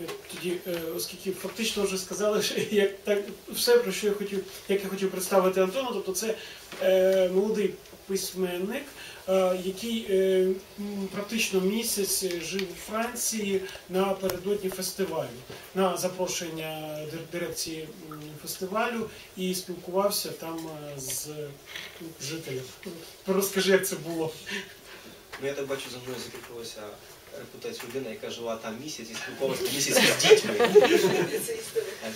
е, тоді, е, оскільки фактично вже сказали, що як так все про що я хотів, як я хотів представити Антона, тобто це е, молодий письменник, е, який е, практично місяць жив у Франції напередодні фестивалю на запрошення дирекції фестивалю і спілкувався там е, з жителями. Розкажи, як це було. Ну я так бачу, за мною закріпилася репутація людини, яка жила там місяць і спілкувалася місяць з дітьми,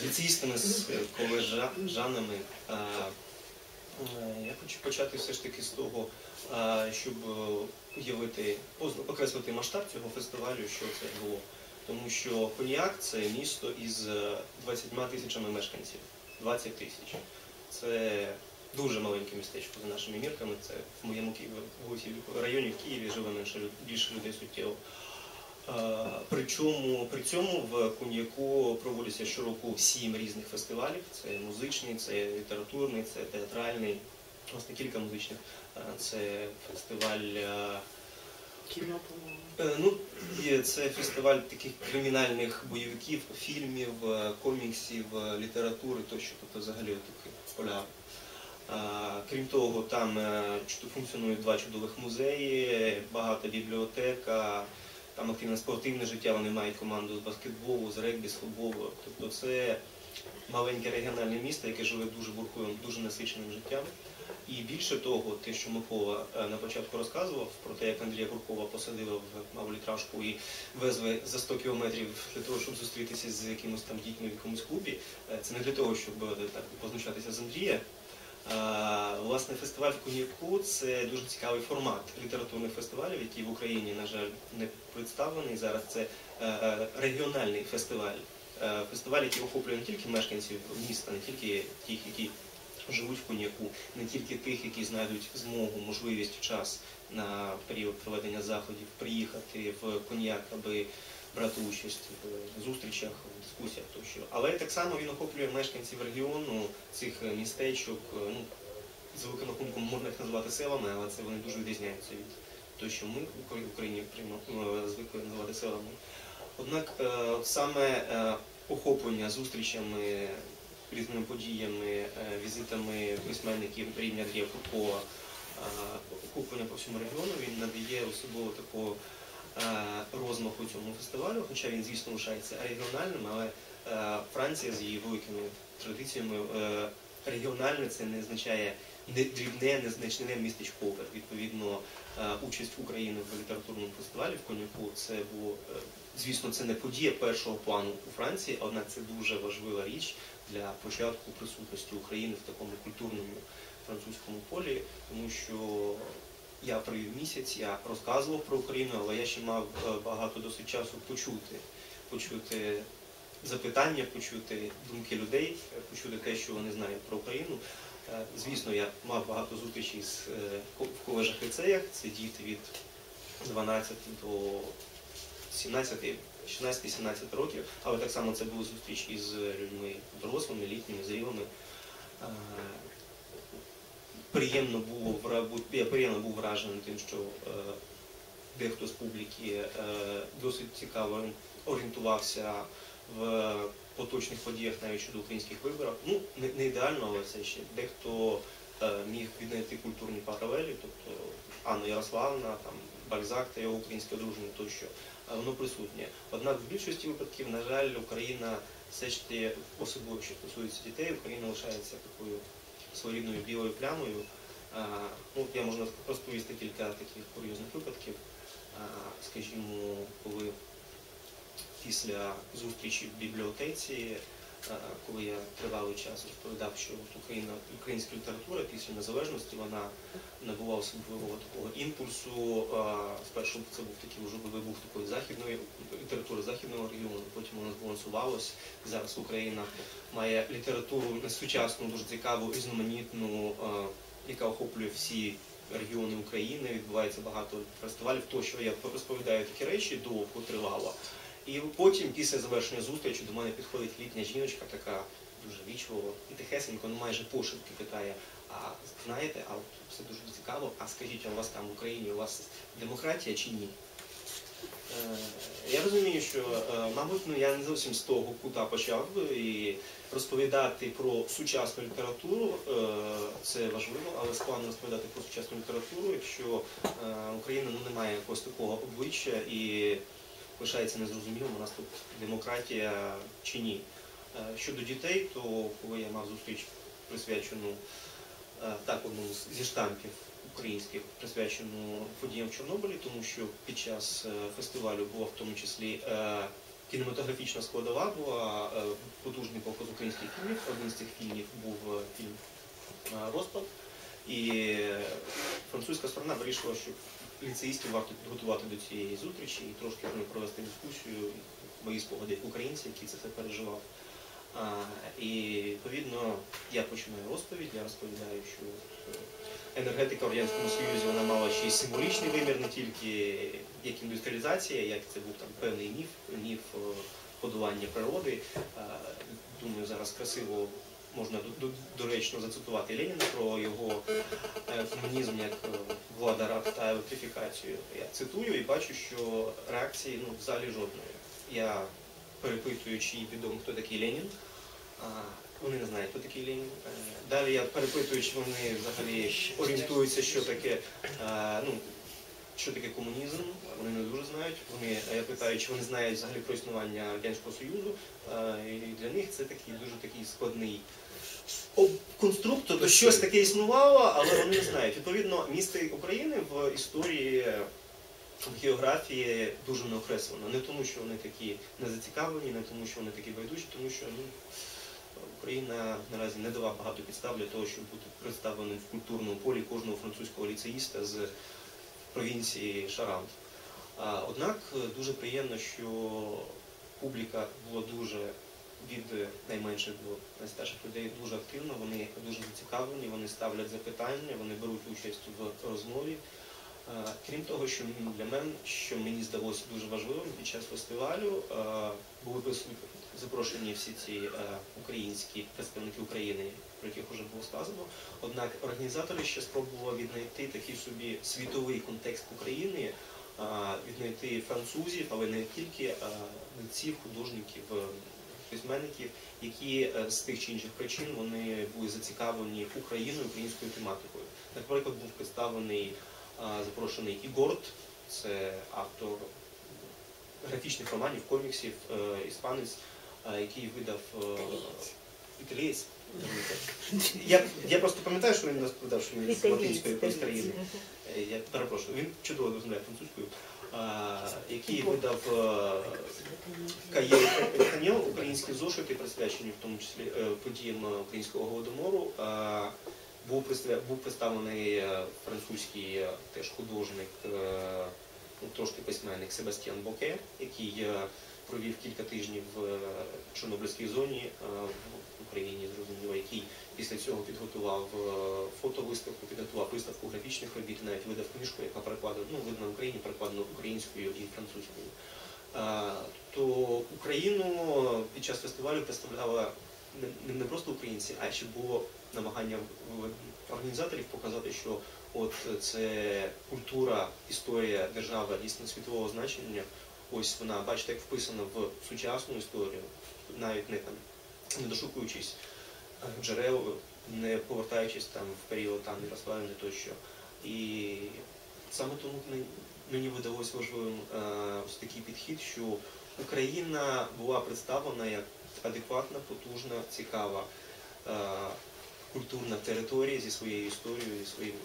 ліцеїстами, з е, колежанами. Е, Я хочу почати все ж таки з того, щоб е, уявити, окреслити масштаб цього фестивалю, що це було. Тому що Коньяк це місто із е, 20 тисячами мешканців. 20 тисяч. Це дуже маленьке містечко за нашими мірками. Це в моєму Києві, районі в Києві живе менше більше людей суттєво. Причому при цьому в коньяку проводяться щороку сім різних фестивалів. Це музичний, це літературний, це театральний, власне кілька музичних. Це фестиваль. е, Кіно. Ну, це фестиваль таких кримінальних бойовиків, фільмів, е, коміксів, е, літератури тощо, тобто взагалі такий поляр. Крім того, там е, функціонують два чудових музеї, багата бібліотека, там активне спортивне життя, вони мають команду з баскетболу, з регбі, з футболу. Тобто це маленьке регіональне місто, яке живе дуже бурхливим, дуже насиченим життям. І більше того, те, що Микола е, на початку розказував про те, як Андрія Куркова посадили в мавлітражку і везли за 100 кілометрів для того, щоб зустрітися з якимось там дітьми в якомусь клубі. Е, Це не для того, щоб так позначатися з Андрія. А, Власне, фестиваль коньяку це дуже цікавий формат літературних фестивалів, який в Україні, на жаль, не представлений. Зараз це е, е, регіональний фестиваль. Е, Фестиваль, який охоплює не тільки мешканців міста, не тільки тих, які живуть в коньяку, не тільки тих, які знайдуть змогу, можливість, час на період проведення заходів приїхати в коньяк, аби брати участь в зустрічах, в дискусіях тощо. Але так само він охоплює мешканців регіону, цих е, містечок. е, Ну, за великим рахунком можна їх назвати селами, але це вони дуже відрізняються від того, що ми в Укра- Україні е, звикли називати селами. Однак е, саме е, охоплення зустрічами, різними подіями, е, візитами письменників рівня Куркова, е, охоплення по всьому регіону, він надає особливо такого е, розмаху цьому фестивалю, хоча він, звісно, лишається регіональним, але е, Франція з її великими традиціями е, регіональне це не означає не дрібне, незначне містечкове. Відповідно, е, участь України в літературному фестивалі в коньяку це було, е, звісно, це не подія першого плану у Франції, однак це дуже важлива річ для початку присутності України в такому культурному французькому полі, тому що я провів місяць, я розказував про Україну, але я ще мав е, багато досить часу почути, почути запитання, почути думки людей, почути те, що вони знають про Україну. Е, Звісно, я мав багато зустрічей з е, в коледжах ліцеях. Це діти від 12 до 17, 16-17 років, але так само це були зустрічі із людьми дорослими, літніми, зрілими. Приємно було я приємно був вражений тим, що е, дехто з публіки е, досить цікаво орієнтувався в поточних подіях навіть щодо українських виборів. Ну, не, ідеально, але це ще дехто е, міг віднайти культурні паралелі, тобто Анна Ярославна, там Бальзак та його українське одруження тощо, воно присутнє. Однак в більшості випадків, на жаль, Україна все ж таки, особливо що стосується дітей, Україна лишається такою своєрідною білою плямою. Ну, я можу розповісти кілька таких курйозних випадків. Скажімо, коли після зустрічі в бібліотеці, коли я тривалий час розповідав, що Україна, українська література після незалежності вона набула особливого такого імпульсу. Спершу це був такий вже вибух такої західної літератури західного регіону, потім воно збалансувалось. Зараз Україна має літературу несучасну, дуже цікаву, різноманітну, яка охоплює всі регіони України. Відбувається багато фестивалів. Тощо я розповідаю такі речі довго тривало. І потім, після завершення зустрічі, до мене підходить літня жіночка, така дуже вічливо і тихесенько, ну майже пошепки питає: а знаєте, а от все дуже цікаво, а скажіть, а у вас там в Україні у вас демократія чи ні? Е, Я розумію, що, е, мабуть, ну я не зовсім з того кута почав і розповідати про сучасну літературу. е, Це важливо, але складно розповідати про сучасну літературу, якщо Україна ну, не має якогось такого обличчя і лишається незрозумілим, у нас тут демократія чи ні. Е, Щодо дітей, то коли я мав зустріч присвячену е, так одному зі штампів українських, присвячену подіям в Чорнобилі, тому що під час е, фестивалю була в тому числі кінематографічна складова, була потужний показ українських фільмів. Один з цих фільмів був фільм Розпад. І французька сторона вирішила, що ліцеїстів варто підготувати до цієї зустрічі і трошки з ними провести дискусію, мої спогади як українця, який це все переживав. А, і відповідно я починаю розповідь, я розповідаю, що енергетика в Радянському Союзі вона мала ще й символічний вимір, не тільки як індустріалізація, як це був там певний міф, міф е, подолання природи. Думаю, зараз красиво можна до- до- доречно зацитувати Леніна про його е, комунізм як е, влада раб та електрифікацію. Я цитую і бачу, що реакції ну, в залі жодної. Я перепитую, чи відомо, хто такий Ленін. Вони не знають, хто такий Ленін. Е, Далі я перепитую, чи вони взагалі орієнтуються, що таке, ну, що таке комунізм. Вони не дуже знають. Вони, я питаю, чи вони знають взагалі про існування Радянського Союзу. Е, І для них це такий дуже такий складний конструкт, тобто щось таке існувало, але вони не знають. Відповідно, місце України в історії в географії дуже не окреслено. Не тому, що вони такі незацікавлені, не тому, що вони такі байдужі, тому що ну, Україна наразі не дала багато підстав для того, щоб бути представленим в культурному полі кожного французького ліцеїста з провінції Шарант. Однак е, дуже приємно, що публіка була дуже від найменших до найстарших людей дуже активна, вони дуже зацікавлені, вони ставлять запитання, вони беруть участь в розмові. Е, Крім того, що для мене, що мені здалося дуже важливим під час фестивалю, е, були присутні запрошені всі ці е, українські представники України, про яких вже було сказано. Однак організатори ще спробували віднайти такий собі світовий контекст України, віднайти французів, але не тільки митців, художників, письменників, які з тих чи інших причин вони були зацікавлені Україною, українською тематикою. Наприклад, був представлений запрошений Ігорд, це автор графічних романів, коміксів, е, іспанець, е, який видав е, італієць. Я, я просто пам'ятаю, що він розповідав, що він з латинської якоїсь країни. Я перепрошую, він чудово розмовляє французькою, який видав е, Кає Каньо, українські зошити, присвячені в тому числі подіям українського голодомору. Був був представлений е, французький е, теж художник, е, ну, трошки письменник Себастьян Боке, який провів кілька тижнів в Чорнобильській зоні в Україні, зрозуміло, який після цього підготував фотовиставку, підготував виставку графічних робіт, навіть видав книжку, яка перекладена, ну, видно в Україні, перекладена українською і французькою. То Україну під час фестивалю представляла не просто українці, а ще було намагання організаторів показати, що от це культура, історія держави дійсно світового значення. Ось вона, бачите, як вписана в сучасну історію, навіть не там не дошукуючись е, джерел, не повертаючись там в період там Ярославини тощо. І саме тому мені- видалось важливим е, ось такий підхід, що Україна була представлена як адекватна, потужна, цікава е, культурна територія зі своєю історією, зі своїми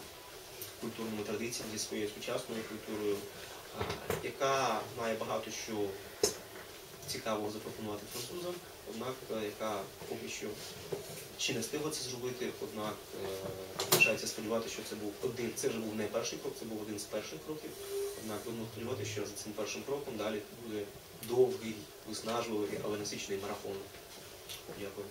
культурними традиціями, зі своєю сучасною культурою, е, яка має багато що цікавого запропонувати французам, однак е, яка поки що ще не встигла це зробити, однак е, лишається сподіватися, що це був один, це вже був не перший крок, це був один з перших кроків. Однак будемо сподіватися, що за цим першим кроком далі буде довгий, виснажливий, але насичений марафон. Дякую.